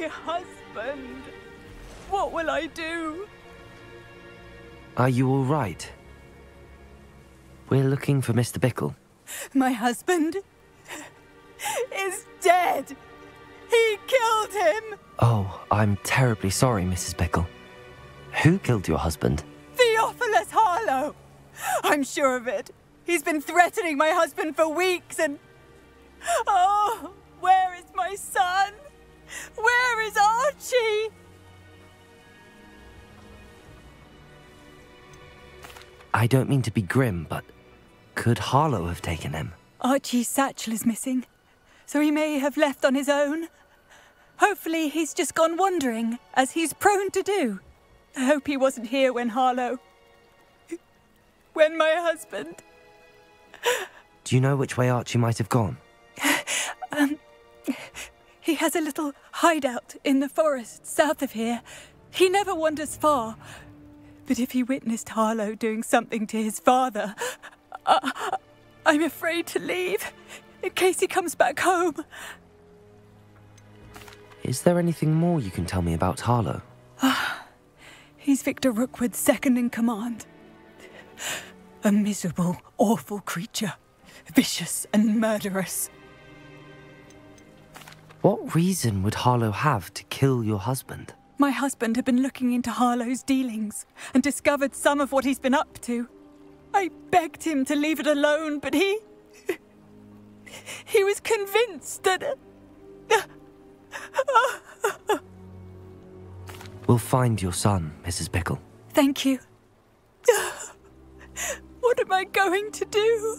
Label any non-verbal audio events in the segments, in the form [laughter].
My husband! What will I do? Are you all right? We're looking for Mr. Bickle. My husband is dead! He killed him! Oh, I'm terribly sorry, Mrs. Bickle. Who killed your husband? Theophilus Harlow! I'm sure of it. He's been threatening my husband for weeks and. Oh, where is my son? Where is Archie? I don't mean to be grim, but could Harlow have taken him? Archie's satchel is missing, so he may have left on his own. Hopefully, he's just gone wandering, as he's prone to do. I hope he wasn't here when Harlow. when my husband. Do you know which way Archie might have gone? He has a little hideout in the forest south of here. He never wanders far. But if he witnessed Harlow doing something to his father, I, I'm afraid to leave in case he comes back home. Is there anything more you can tell me about Harlow? Ah, He's Victor Rookwood's second in command. A miserable, awful creature. Vicious and murderous. What reason would Harlow have to kill your husband? My husband had been looking into Harlow's dealings and discovered some of what he's been up to. I begged him to leave it alone, but he. he was convinced that. We'll find your son, Mrs. Bickle. Thank you. What am I going to do?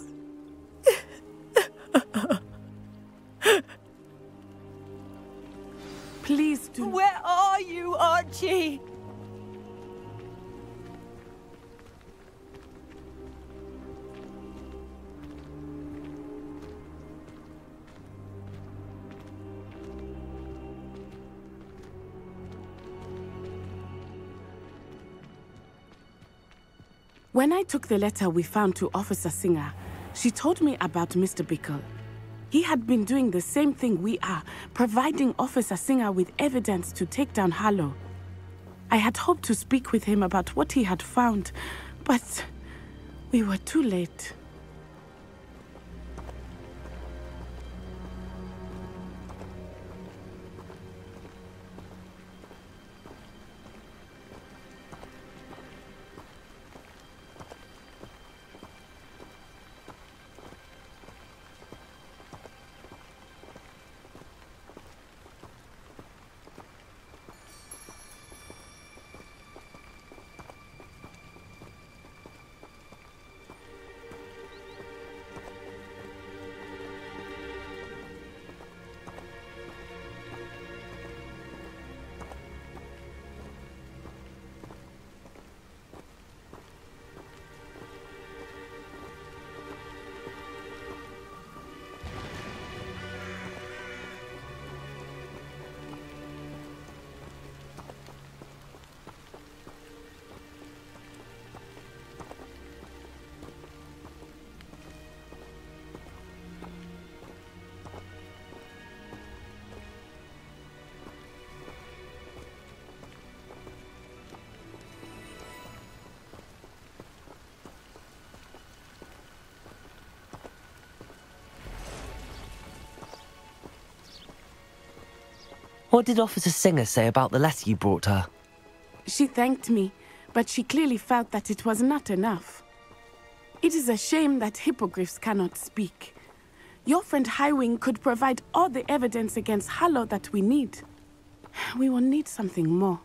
Archie? When I took the letter we found to Officer Singer, she told me about Mr. Bickle. He had been doing the same thing we are, providing Officer Singer with evidence to take down Harlow. I had hoped to speak with him about what he had found, but we were too late. What did Officer Singer say about the letter you brought her? She thanked me, but she clearly felt that it was not enough. It is a shame that hippogriffs cannot speak. Your friend Highwing could provide all the evidence against Harlow that we need. We will need something more.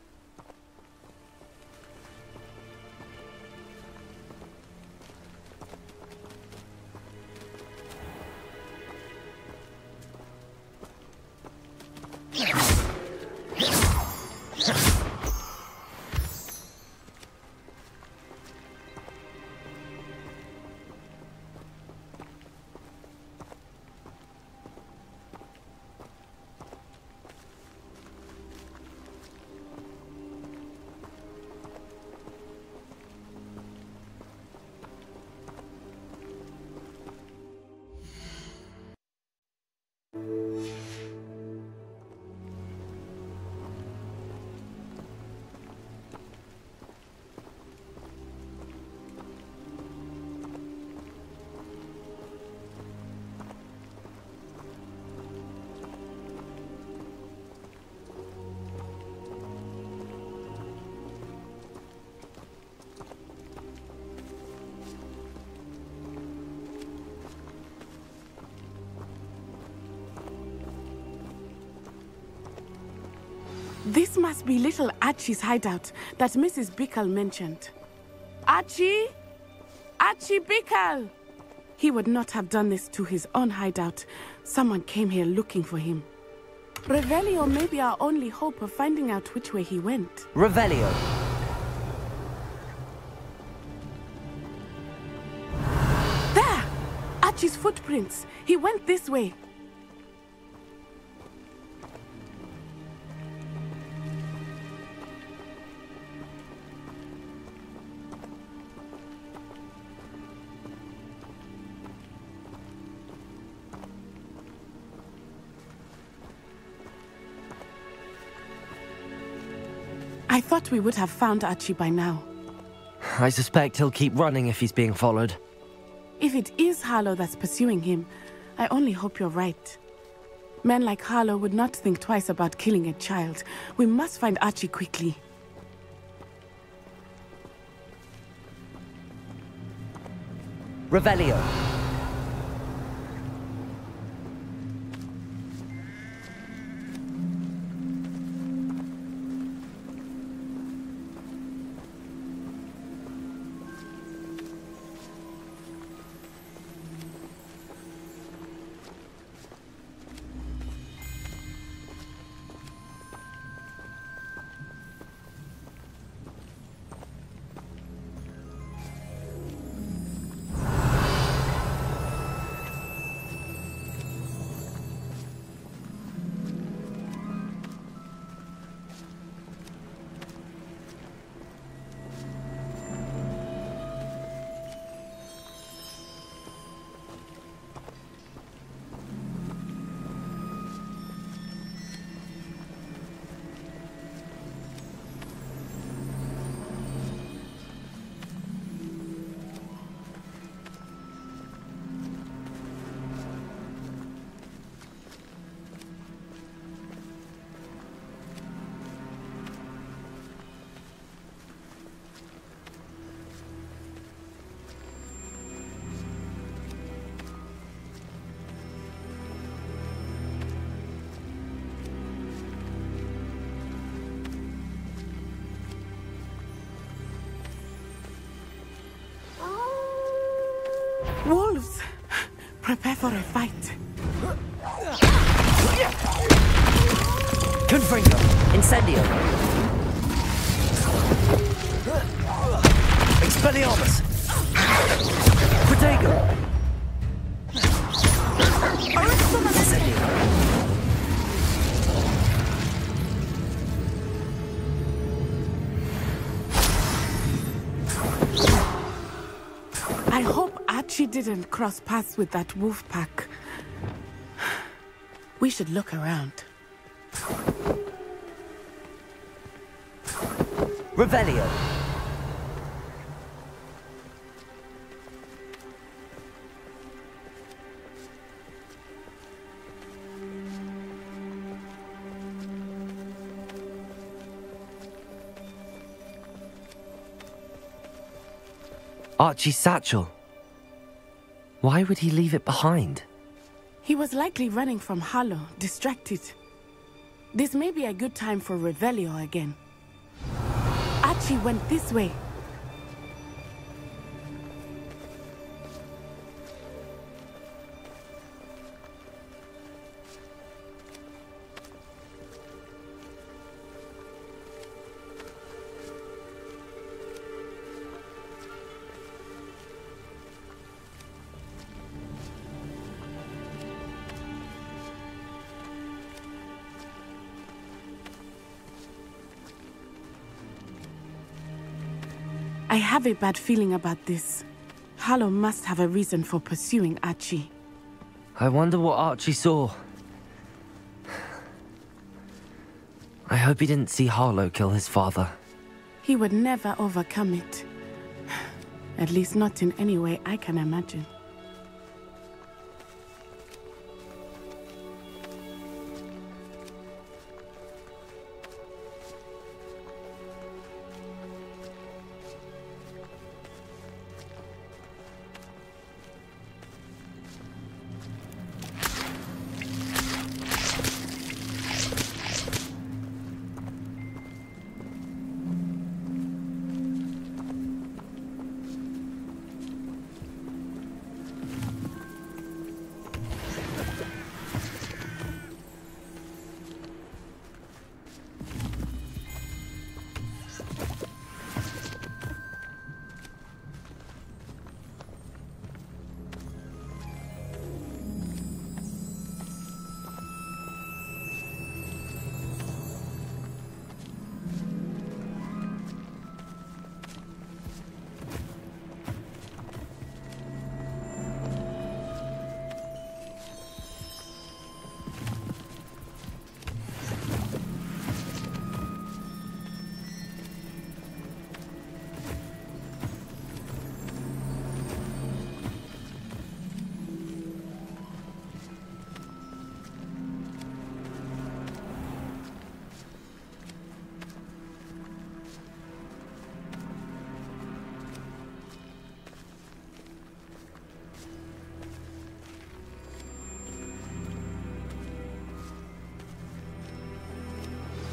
This must be little Archie's hideout that Mrs. Bickle mentioned. Archie? Archie Bickle! He would not have done this to his own hideout. Someone came here looking for him. Revelio may be our only hope of finding out which way he went. Revelio. There! Archie's footprints. He went this way. Thought we would have found Archie by now. I suspect he'll keep running if he's being followed. If it is Harlow that's pursuing him, I only hope you're right. Men like Harlow would not think twice about killing a child. We must find Archie quickly. Revelio. For a fight. Confringo. Incendio. Expelliarmus. Cross paths with that wolf pack. We should look around. Revelio. Archie's satchel. Why would he leave it behind? He was likely running from Harlow, distracted. This may be a good time for Revelio again. Archie went this way. I have a bad feeling about this. Harlow must have a reason for pursuing Archie. I wonder what Archie saw. I hope he didn't see Harlow kill his father. He would never overcome it. [sighs] At least not in any way I can imagine.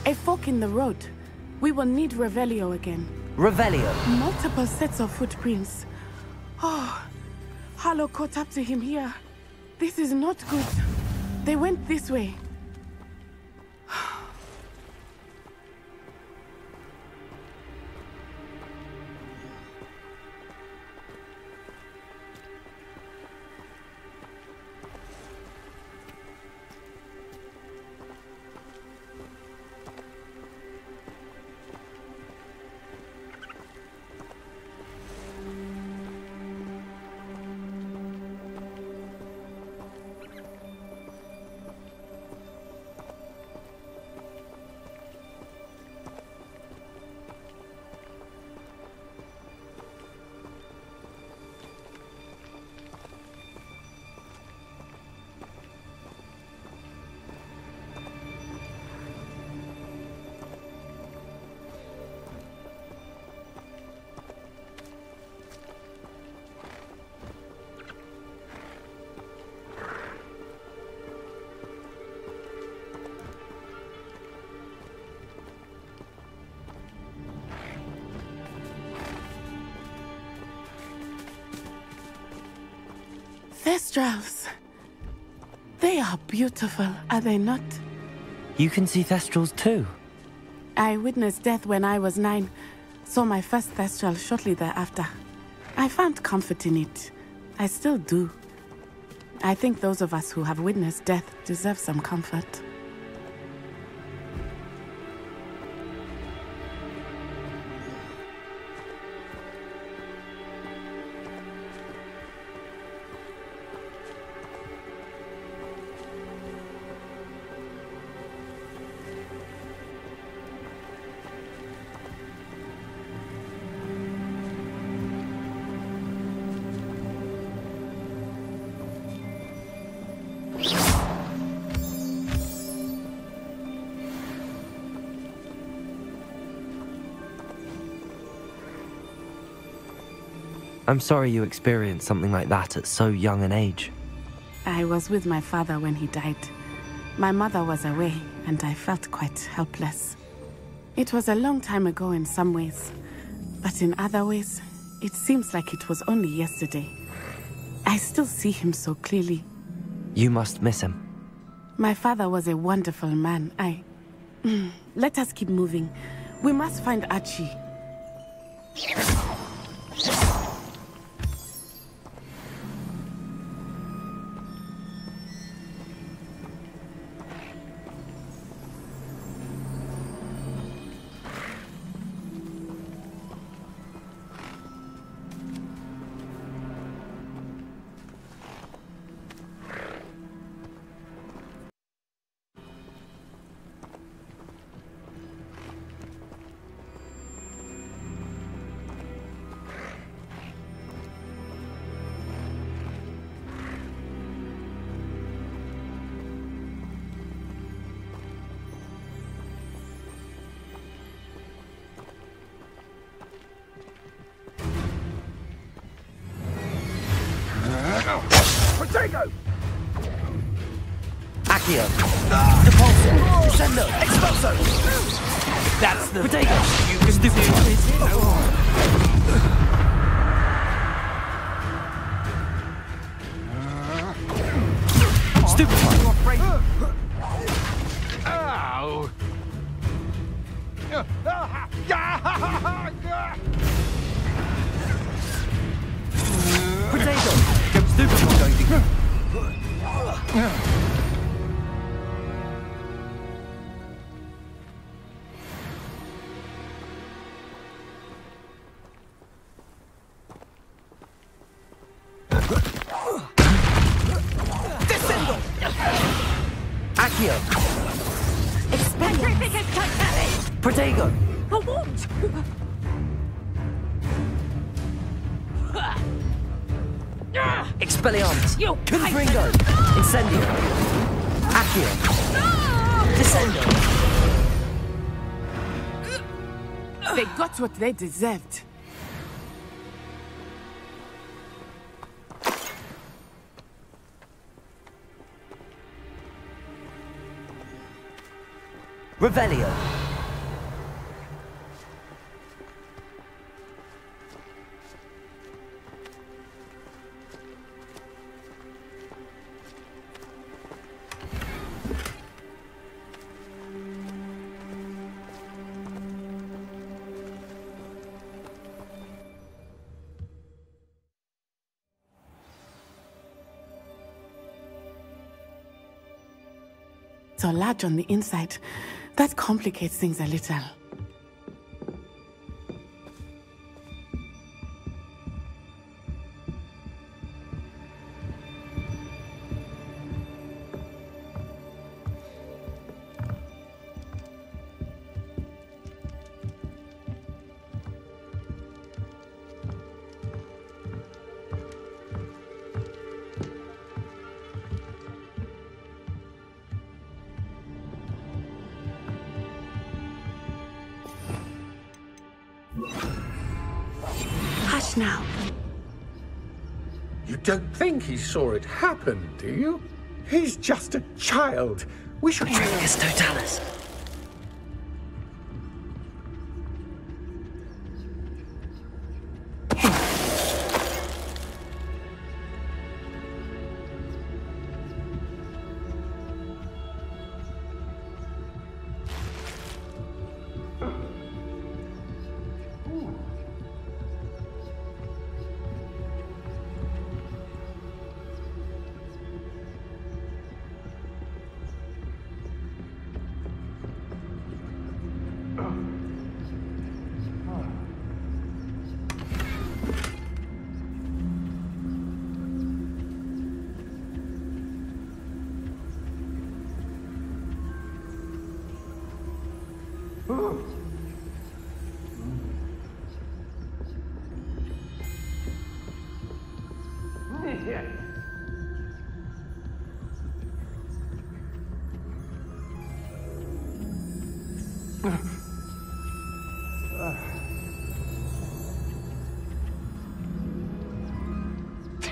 A fork in the road. We will need Revelio again. Revelio. Multiple sets of footprints. Oh, Harlow caught up to him here. This is not good. They went this way. Thestrals. They are beautiful, are they not? You can see Thestrals too. I witnessed death when I was nine. Saw my first Thestral shortly thereafter. I found comfort in it. I still do. I think those of us who have witnessed death deserve some comfort. I'm sorry you experienced something like that at so young an age. I was with my father when he died. My mother was away, and I felt quite helpless. It was a long time ago in some ways, but in other ways, it seems like it was only yesterday. I still see him so clearly. You must miss him. My father was a wonderful man. I. [clears throat] Let us keep moving. We must find Archie. That's the... Protego! You stupid... Stupid one! You're afraid... Ow! Potato! Stupid going to... Descendo! They got what they deserved. Revelio. So large on the inside. That complicates things a little. Now. You don't think he saw it happen, do you? He's just a child. We should... Tricus totalis.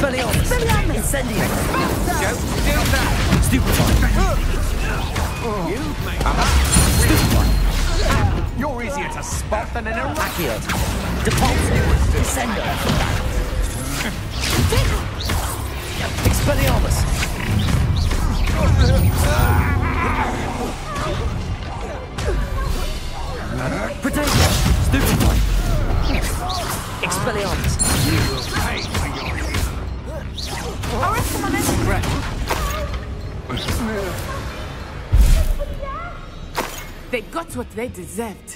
Expelliarmus. Incendio. Don't do that! Stupefy. You're easier to spot than an eruption. Accio. Depulso. Descendo. Expelliarmus. Protego. Stupefy. Expelliarmus. They got what they deserved.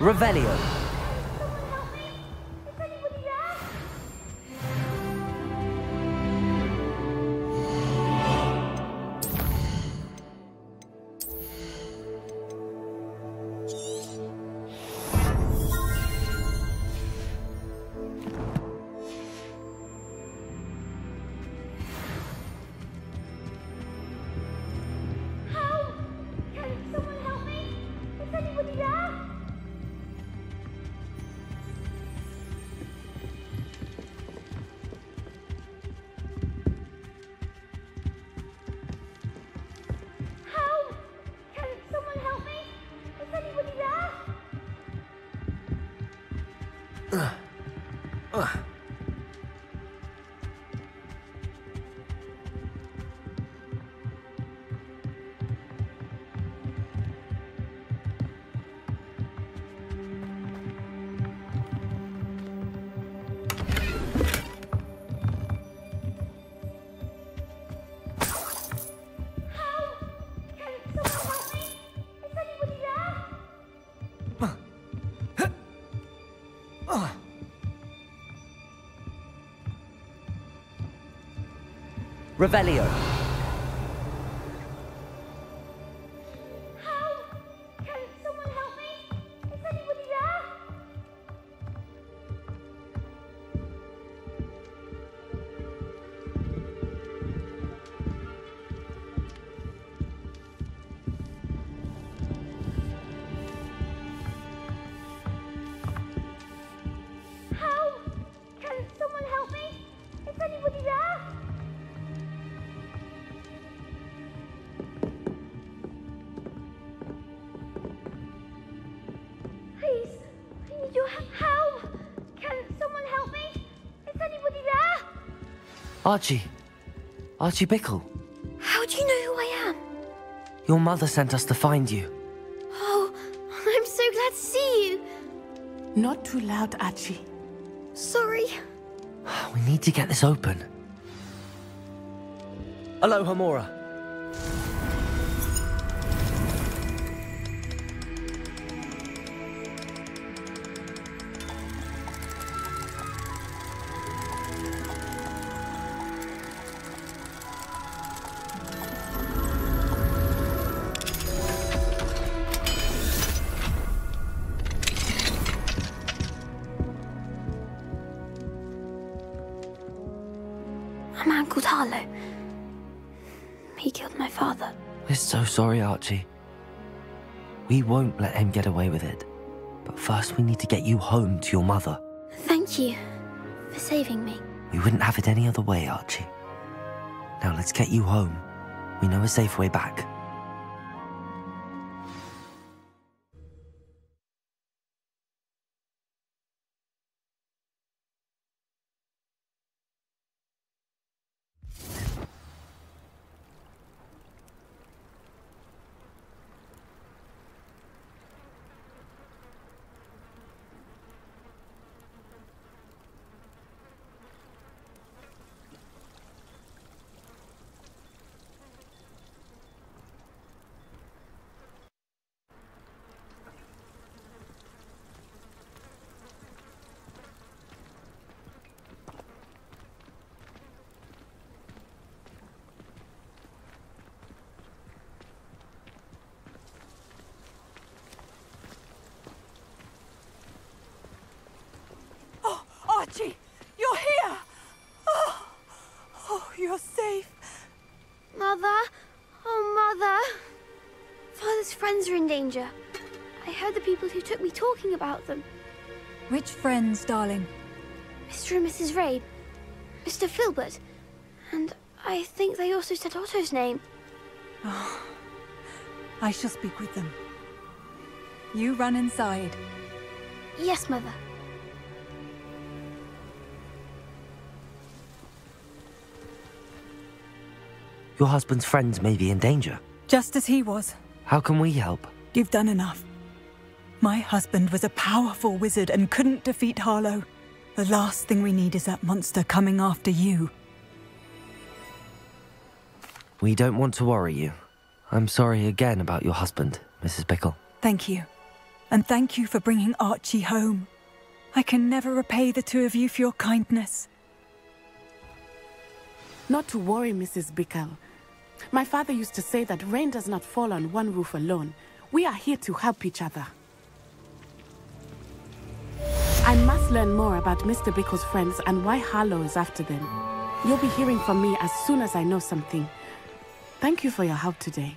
Revelio. Revelio. Archie. Archie Bickle. How do you know who I am? Your mother sent us to find you. Oh, I'm so glad to see you. Not too loud, Archie. Sorry. We need to get this open. Alohomora. Sorry, Archie. We won't let him get away with it. But first, we need to get you home to your mother. Thank you for saving me. We wouldn't have it any other way, Archie. Now let's get you home. We know a safe way back. Oh, Archie, you're here. Oh, oh, you're safe. Mother? Oh, Mother. Father's friends are in danger. I heard the people who took me talking about them. Which friends, darling? Mr. and Mrs. Rabe. Mr. Filbert. And I think they also said Otto's name. Ah, I shall speak with them. You run inside. Yes, Mother. Your husband's friends may be in danger. Just as he was. How can we help? You've done enough. My husband was a powerful wizard and couldn't defeat Harlow. The last thing we need is that monster coming after you. We don't want to worry you. I'm sorry again about your husband, Mrs. Bickle. Thank you. And thank you for bringing Archie home. I can never repay the two of you for your kindness. Not to worry, Mrs. Bickle. My father used to say that rain does not fall on one roof alone. We are here to help each other. I must learn more about Mr. Bickle's friends and why Harlow is after them. You'll be hearing from me as soon as I know something. Thank you for your help today.